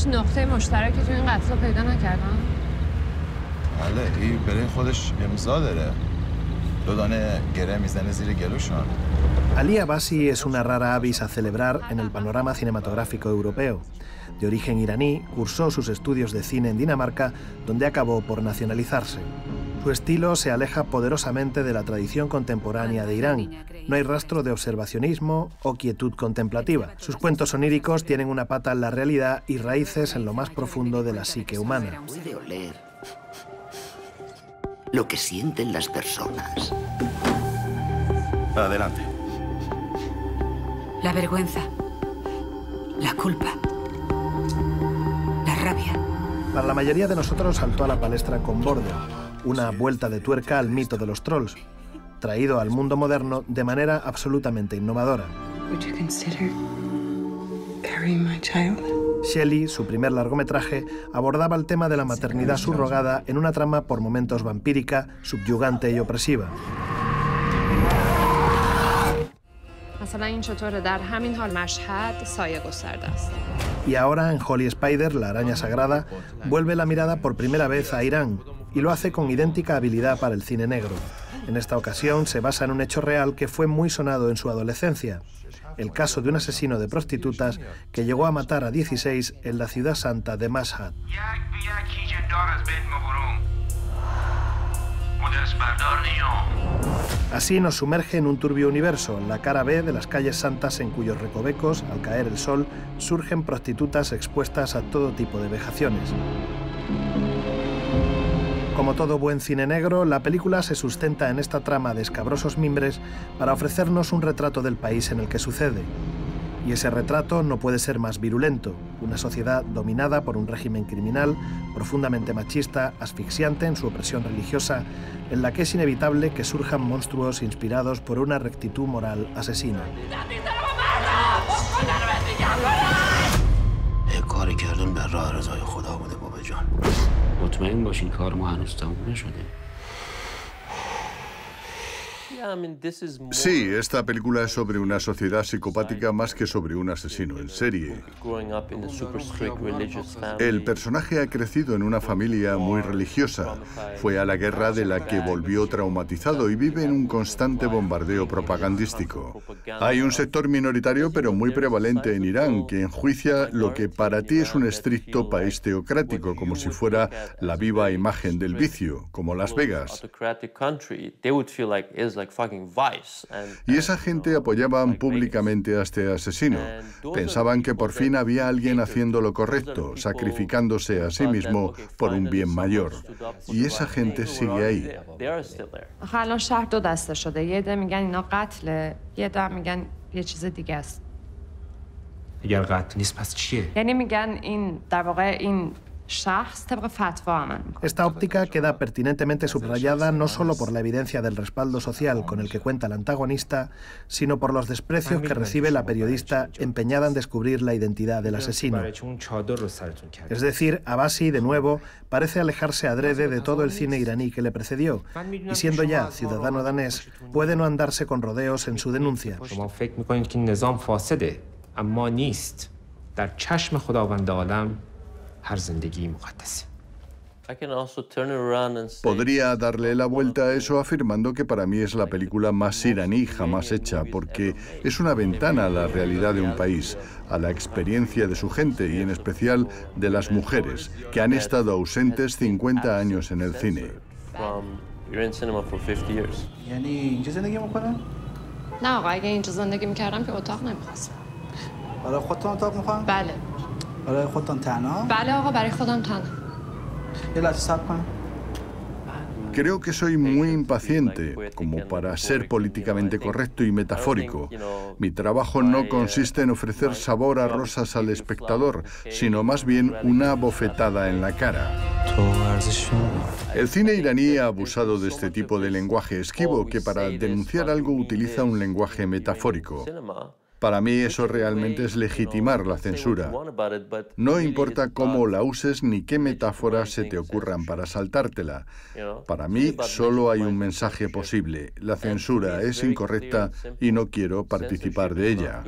هیچ نقطه مشترکی تو این قتل پیدا نکردن؟ بله این برای خودش امضا داره Ali Abasi es una rara avis a celebrar en el panorama cinematográfico europeo. De origen iraní, cursó sus estudios de cine en Dinamarca, donde acabó por nacionalizarse. Su estilo se aleja poderosamente de la tradición contemporánea de Irán. No hay rastro de observacionismo o quietud contemplativa. Sus cuentos oníricos tienen una pata en la realidad y raíces en lo más profundo de la psique humana. Lo que sienten las personas. Adelante. La vergüenza. La culpa. La rabia. Para la mayoría de nosotros saltó a la palestra con Border, una vuelta de tuerca al mito de los trolls, traído al mundo moderno de manera absolutamente innovadora. Would you consider burying my child? Shelley, su primer largometraje, abordaba el tema de la maternidad subrogada en una trama por momentos vampírica, subyugante y opresiva. Y ahora en Holy Spider, la araña sagrada, vuelve la mirada por primera vez a Irán y lo hace con idéntica habilidad para el cine negro. En esta ocasión se basa en un hecho real que fue muy sonado en su adolescencia el caso de un asesino de prostitutas que llegó a matar a 16 en la ciudad santa de Mashhad. Así nos sumerge en un turbio universo, la cara B de las calles santas en cuyos recovecos, al caer el sol, surgen prostitutas expuestas a todo tipo de vejaciones. Como todo buen cine negro, la película se sustenta en esta trama de escabrosos mimbres para ofrecernos un retrato del país en el que sucede. Y ese retrato no puede ser más virulento, una sociedad dominada por un régimen criminal, profundamente machista, asfixiante en su opresión religiosa, en la que es inevitable que surjan monstruos inspirados por una rectitud moral asesina. راه رضای خدا بوده بابا جان. مطمئن باشین کار ما هنوز تموم نشده. Sí, esta película es sobre una sociedad psicopática más que sobre un asesino en serie. El personaje ha crecido en una familia muy religiosa. Fue a la guerra de la que volvió traumatizado y vive en un constante bombardeo propagandístico. Hay un sector minoritario pero muy prevalente en Irán que enjuicia lo que para ti es un estricto país teocrático, como si fuera la viva imagen del vicio, como Las Vegas. Y esa gente apoyaban públicamente a este asesino. Pensaban que por fin había alguien haciendo lo correcto, sacrificándose a sí mismo por un bien mayor. Y esa gente sigue ahí. آخه الان شهر دو دسته شده یه عده میگن اینا قتله یه عده هم میگن یه چیز دیگه است اگر قتل نیست پس چیه یعنی میگن این در واقع این esta óptica queda pertinentemente subrayada no solo por la evidencia del respaldo social con el que cuenta el antagonista, sino por los desprecios que recibe la periodista empeñada en descubrir la identidad del asesino. Es decir, Abasi, de nuevo, parece alejarse adrede de todo el cine iraní que le precedió, y siendo ya ciudadano danés, puede no andarse con rodeos en su denuncia. Podría darle la vuelta a eso afirmando que para mí es la película más iraní jamás hecha, porque es una ventana a la realidad de un país, a la experiencia de su gente y en especial de las mujeres, que han estado ausentes 50 años en el cine. برای خودتون اتاق میخوان؟ بله برای خودتون تنها؟ بله آقا برای خودم تنها یه لحظه صبر کن Creo que soy muy impaciente como para ser políticamente correcto y metafórico. Mi trabajo no consiste en ofrecer sabor a rosas al espectador, sino más bien una bofetada en la cara. El cine iraní ha abusado de este tipo de lenguaje esquivo que para denunciar algo utiliza un lenguaje metafórico. Para mí eso realmente es legitimar la censura. No importa cómo la uses ni qué metáforas se te ocurran para saltártela. Para mí solo hay un mensaje posible. La censura es incorrecta y no quiero participar de ella.